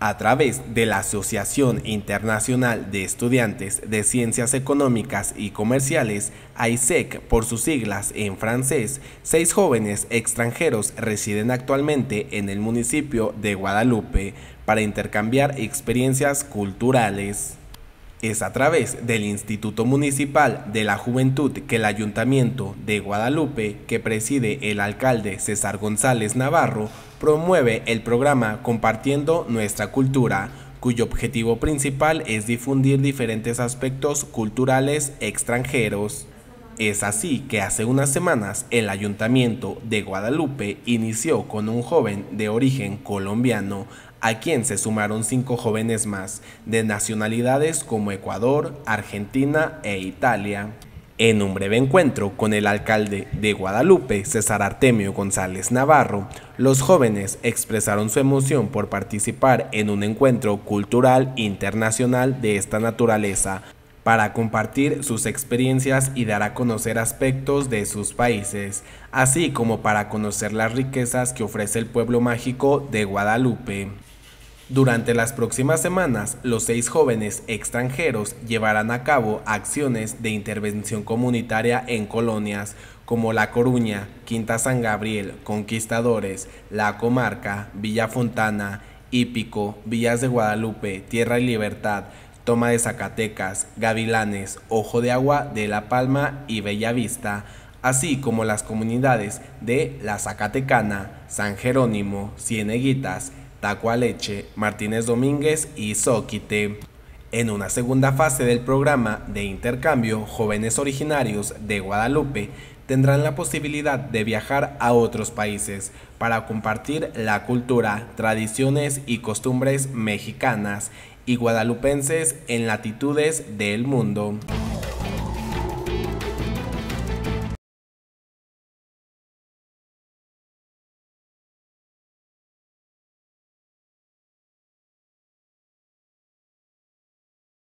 a través de la Asociación Internacional de Estudiantes de Ciencias Económicas y Comerciales, AISEC por sus siglas en francés, seis jóvenes extranjeros residen actualmente en el municipio de Guadalupe para intercambiar experiencias culturales. Es a través del Instituto Municipal de la Juventud que el Ayuntamiento de Guadalupe, que preside el alcalde César González Navarro, promueve el programa Compartiendo Nuestra Cultura, cuyo objetivo principal es difundir diferentes aspectos culturales extranjeros. Es así que hace unas semanas el Ayuntamiento de Guadalupe inició con un joven de origen colombiano a quien se sumaron cinco jóvenes más, de nacionalidades como Ecuador, Argentina e Italia. En un breve encuentro con el alcalde de Guadalupe, César Artemio González Navarro, los jóvenes expresaron su emoción por participar en un encuentro cultural internacional de esta naturaleza, para compartir sus experiencias y dar a conocer aspectos de sus países, así como para conocer las riquezas que ofrece el pueblo mágico de Guadalupe. Durante las próximas semanas, los seis jóvenes extranjeros llevarán a cabo acciones de intervención comunitaria en colonias como La Coruña, Quinta San Gabriel, Conquistadores, La Comarca, Villa Fontana, Hípico, Villas de Guadalupe, Tierra y Libertad, Toma de Zacatecas, Gavilanes, Ojo de Agua de La Palma y Bella Vista, así como las comunidades de La Zacatecana, San Jerónimo, Cieneguitas, Tacualeche, Martínez Domínguez y Zóquite. En una segunda fase del programa de intercambio, jóvenes originarios de Guadalupe tendrán la posibilidad de viajar a otros países para compartir la cultura, tradiciones y costumbres mexicanas y guadalupenses en latitudes del mundo.